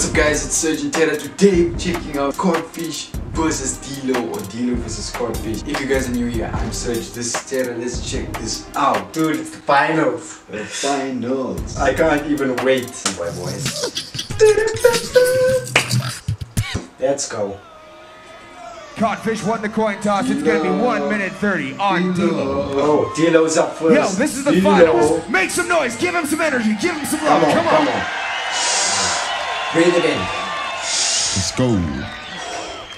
What's up guys, it's Serge and Terra. Today checking out Codfish versus D-Low or D-Low versus Codfish. If you guys are new here, I'm Serge. This is Terra. Let's check this out. Dude, it's the finals. The finals. I can't even wait. Boy, boys. Let's go. Codfish won the coin toss. It's going to be 1 minute 30 on D-Low. Oh, D-Low's up first. Yo, this is the D-Low. finals. Make some noise. Give him some energy. Give him some love. Come on, Come come on. On. Breathe it in. Let's go.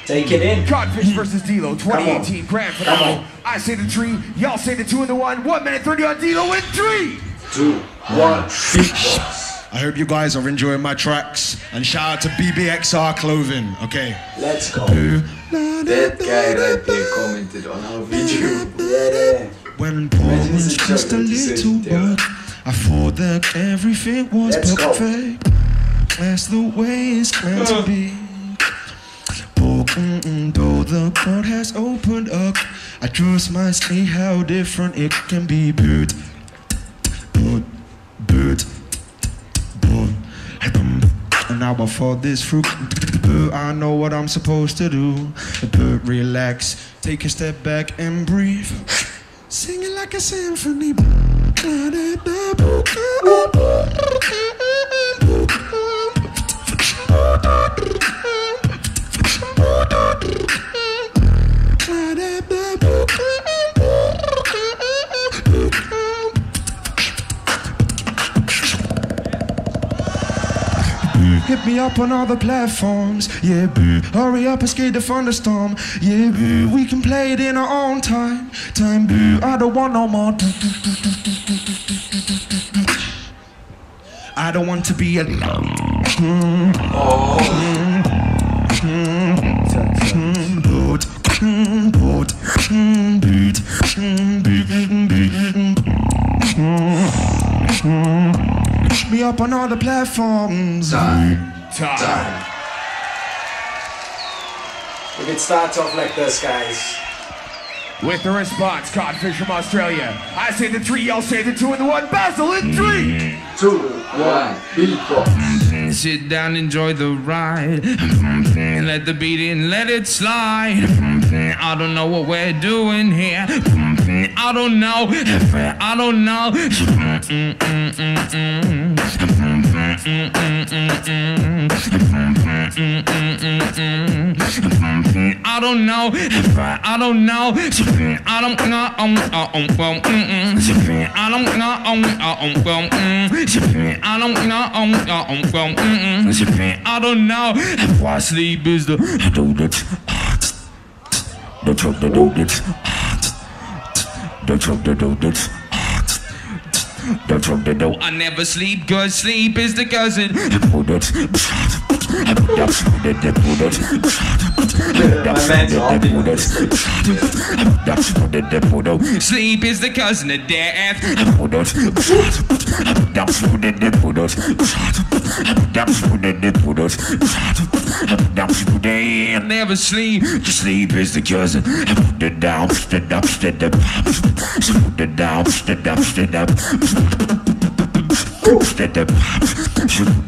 Take it in. Codfish versus D-Low, 2018 grand Come finale. on. I say the three, y'all say the two and the one. 1 minute 30 on D-Low in three. Two, one. I hope you guys are enjoying my tracks. And shout out to BBXR Clothing. Okay. Let's go. That guy right there commented on our video. Yeah. When Paul was just a joke, it's a little joke. boy, I thought that everything was Let's go. That's the way it's meant to be. Mm-mm, though the crowd has opened up, I just might see how different it can be. But, but, but, but, and now thought this through. But I know what I'm supposed to do. But relax, take a step back and breathe. Sing it like a symphony. Hit me up on all the platforms, yeah, boo. Hurry up, escape the thunderstorm, yeah, boo. We can play it in our own time, time, boo. I don't want no more. I don't want to be alone. Boot, Me up on all the platforms. Time. Time. If it starts off like this, guys. With the response, Codfish from Australia. I say the three, y'all say the two and the one. Basil in three. Mm-hmm. Two, one, beatbox. Mm-hmm. Sit down, enjoy the ride. Mm-hmm. Let the beat in, let it slide. I don't know what we're doing here. I don't know. I don't know. I don't know. If I I don't know. I don't know. I don't know. I don't know. I don't know. Why sleep is the do that. The choke the do that. The choke the do The choke the. I never sleep. Good sleep is the cousin. Holding this. Sleep is the cousin of death. I never sleep. Sleep is the cousin. The down, the up, the up, the down, the up, the up.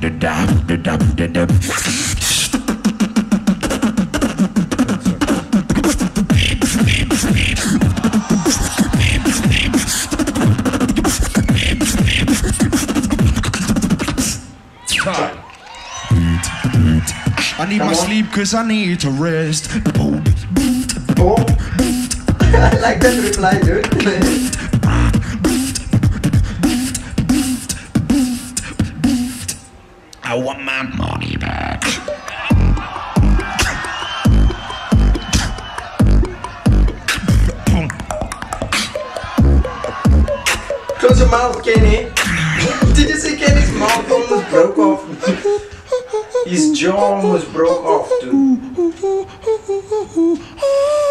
The down, the up, the up. Time. Cause I need to rest. I like that reply, dude. I want my money back. Close your mouth, Kenny. Did you see Kenny's mouth almost broke off? His jaw almost broke off, dude.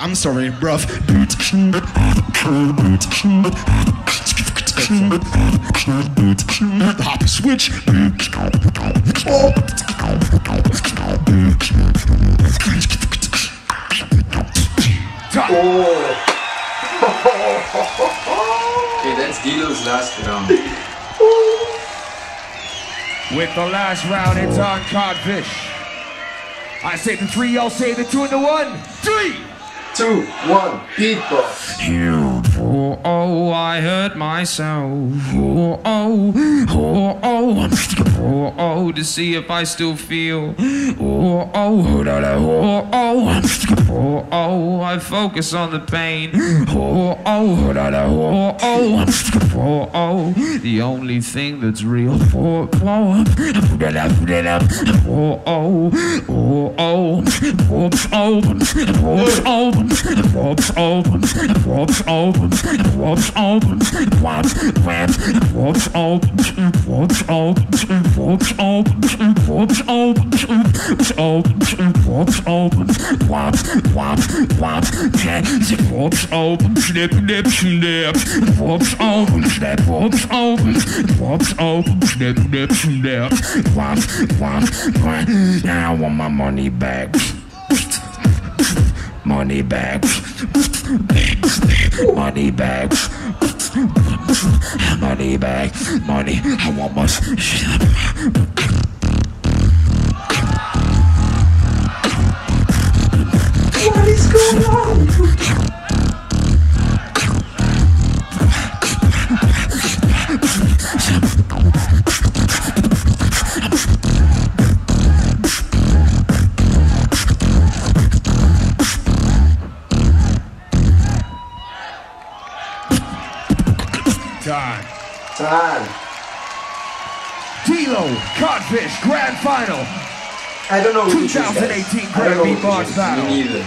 I'm sorry, bruv. Hop switch. Oh. Okay, that's D-Low's last round. With the last round, it's on Codfish. I say the three, y'all say the two and the one. Three! Two, one, beatbox. Oh, oh, I hurt myself. Oh, oh, oh, oh, oh, oh, to see if I still feel. Oh, oh, oh, oh, oh, oh, I focus on the pain. Oh, oh, oh, oh, oh, oh, the only thing that's real. Oh, oh, da, oh, oh, oh, oh. Now I want my money money back. Money back. Money back. Money back. Money. I want much. Time. Time. D-Low, Codfish, Grand Final, I don't know who this is, guys. 2018 I don't Grand Beatbox. Battle. Me neither.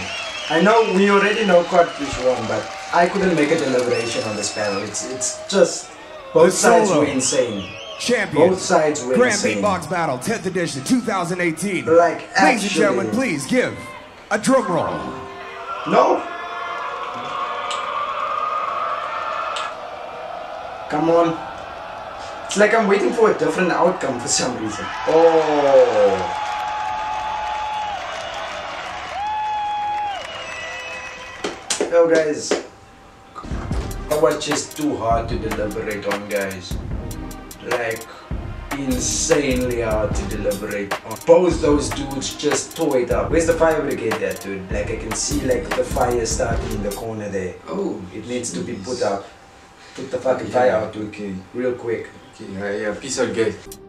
I know we already know Codfish won, but I couldn't make a deliberation on this panel. It's it's just both sides were insane. Champion, Both sides were Grand insane. Beatbox Battle, 10th edition, 2018. Like, actually, Ladies and gentlemen, please give a drum roll. No. Come on. It's like I'm waiting for a different outcome for some reason. Oh. Yo guys, that was just too hard to deliberate on guys. Like, insanely hard to deliberate on. Both those dudes just tore it up. Where's the fire brigade there dude? Like I can see like the fire starting in the corner there. Oh, It needs to be put out. Put the fucking fire out okay. Real quick. Okay, yeah, yeah. Peace out, guys.